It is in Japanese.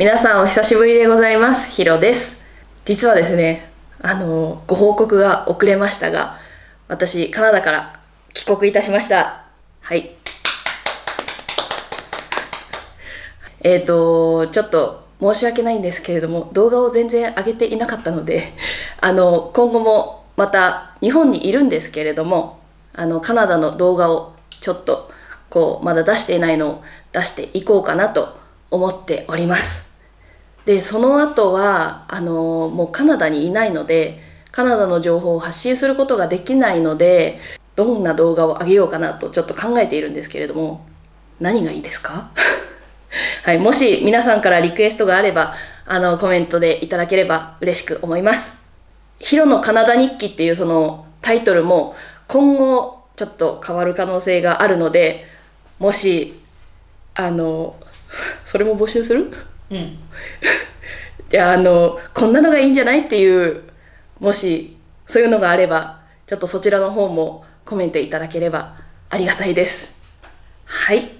皆さんお久しぶりでございます。ヒロです。実はですねあのご報告が遅れましたが私カナダから帰国いたしました。はい。えっ、ー、とちょっと申し訳ないんですけれども動画を全然上げていなかったので あの今後もまた日本にいるんですけれどもあのカナダの動画をちょっとこうまだ出していないのを出していこうかなと思っております。でその後はあのもうカナダにいないのでカナダの情報を発信することができないのでどんな動画を上げようかなとちょっと考えているんですけれども何がいいですか？はい、もし皆さんからリクエストがあればあのコメントでいただければ嬉しく思います。ヒロのカナダ日記っていうそのタイトルも今後ちょっと変わる可能性があるのでもしあの それも募集する？うん。じゃああのこんなのがいいんじゃないっていうもしそういうのがあればちょっとそちらの方もコメントいただければありがたいです。はい。